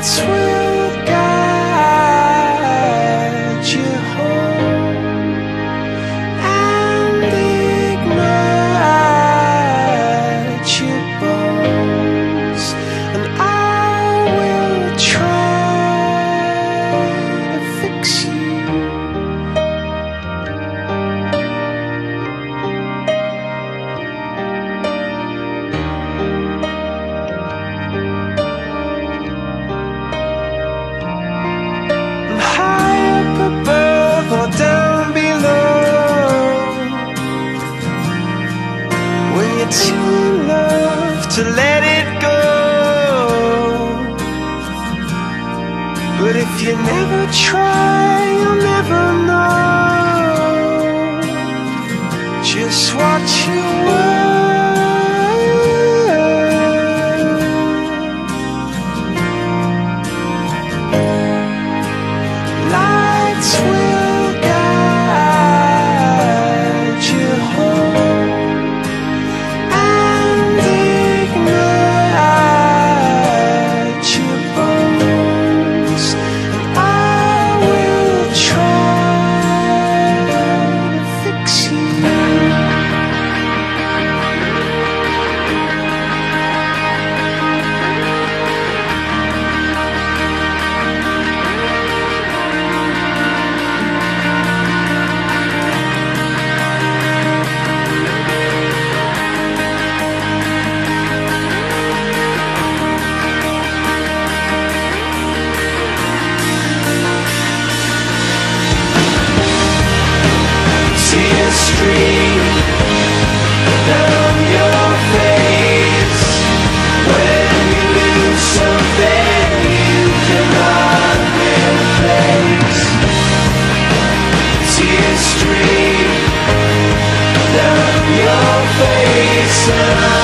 between said I